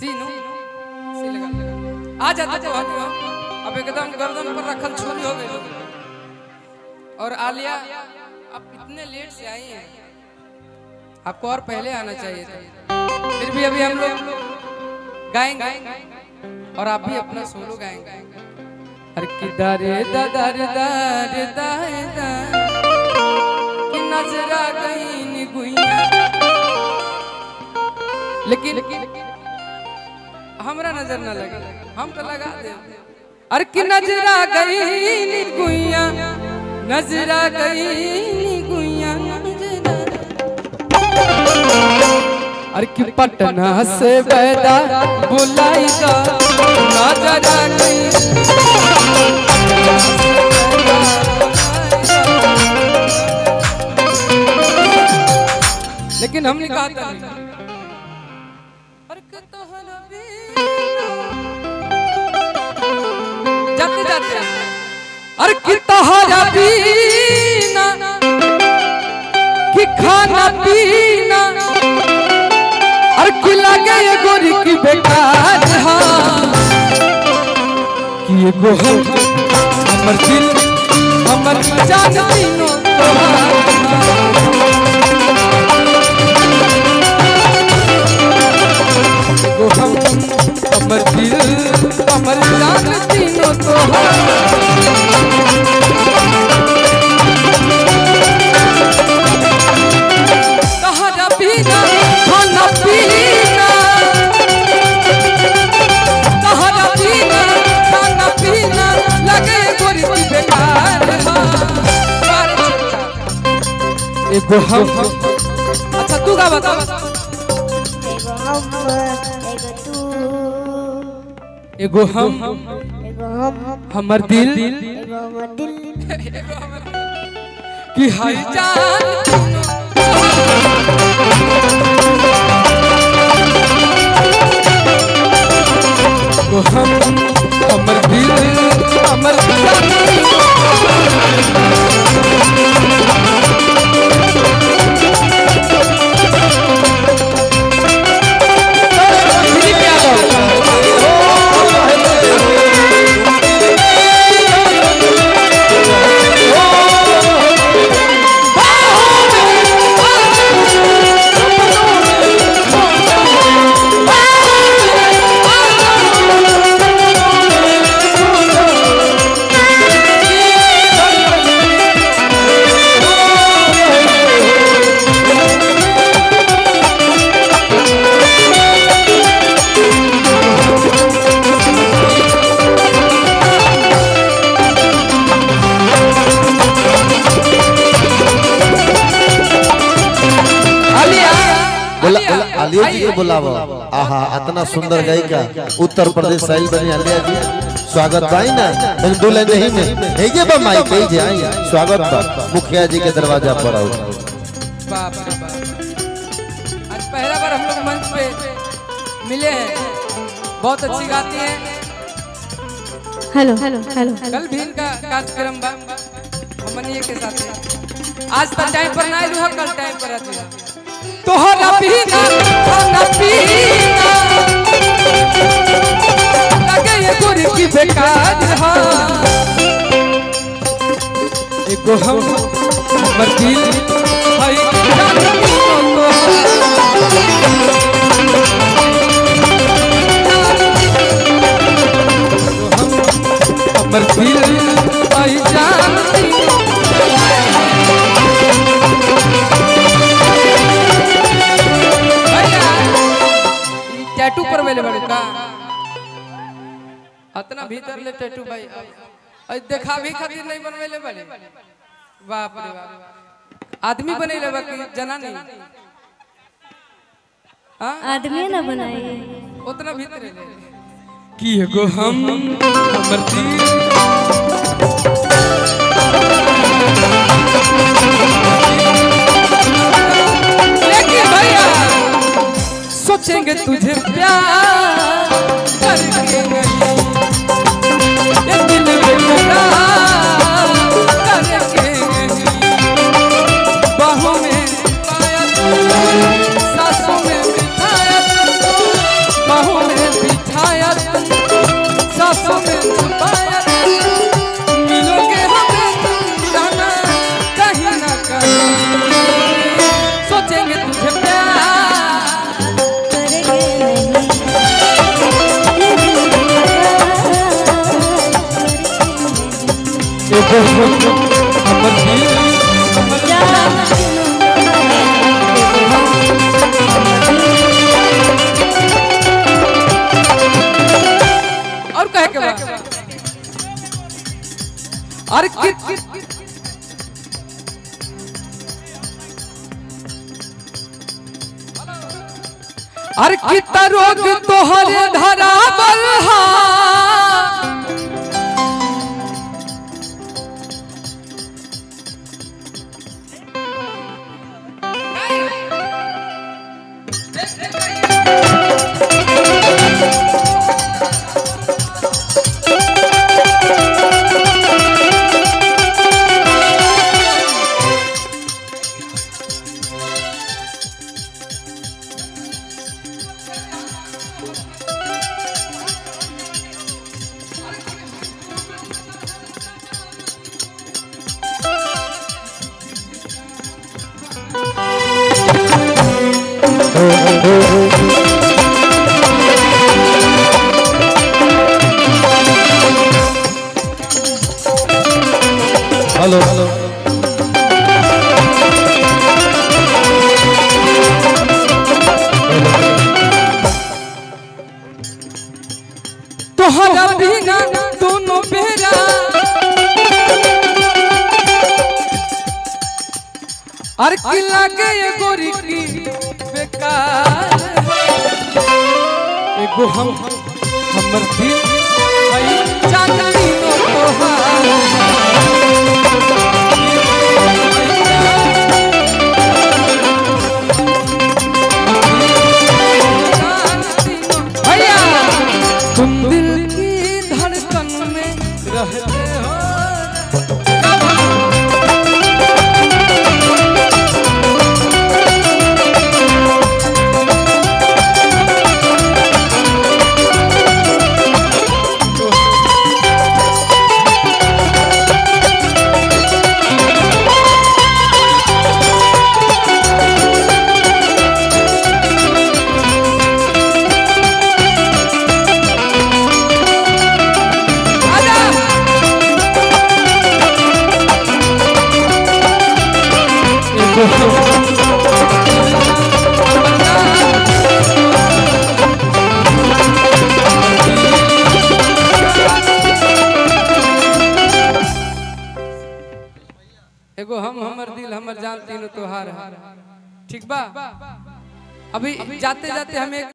सी लगा आ जाता तो हम अब एकदम गर्दन पर रखल छुरी हो गई। और आलिया, आप इतने लेट से आई हैं। आपको और पहले आना चाहिए था। फिर भी अभी हम लोग गाएँगे। और आप भी अपना सोलो गाएँगे। नजरा गई नी गुइया लेकिन हमरा नज़र ना लगे। हम तो लगा दे अरे कि नजरा गई गुइया, नजरा गई गुइया। अरे कि पटना से बैदा बुलाई का नजरा गई लेकिन हम कहा खाना पीना अरे कि लगे ये गोरी की बेकार। हाँ। कि एगो हम हमर दिल, हमर जान तीनों हमर दिल, हमर जान तीनों तोहार एगो हम अच्छा तू का बता। एगो हम एगो तू। एगो हम एगो हम। हमर दिल। एगो हमर दिल। की हाय जान एगो हम हमर दिल। आलिया जी के बुलावा आहा इतना सुंदर गायिका। उत्तर प्रदेश साइल बनी आलिया जी। स्वागत भाई ना हिंदू नहीं में हे जे बा माई कही जे आई। स्वागत बा मुखिया जी के दरवाज़ा पर आओ। बाप रे बाप। आज पहला बार हम लोग मंच पे मिले हैं। बहुत अच्छी गाती हैं। हेलो हेलो हेलो कल भी इनका कार्यक्रम बा। हमनिए के साथ आज तक टाइम पर ना आइलू कल टाइम पर आती तोहरा पीना खाना पीना। लगे ये गोरी की बेकार हाँ एगो हम हमर दिल है हमर दिल भीतर ले टैटू भाई अई देखा भी खातिर नहीं बनवेले बड़े बाप रे बाप। आदमी बनेले बा कि जनानी। हाँ? आदमी ना बनाइए उतना भीतर ले कि एगो हम? हमर भैया सोचेंगे तुझे और कहे के अरे कित अरे कितना रोग तोहरे धरा बल्हा। हेलो हेलो तोहरा बिना दोनों बेरा अरे की लागे ये गोरी एगो हम हमर दिल हई चांदनी तोहार ठीक बा? अभी जाते जाते हमें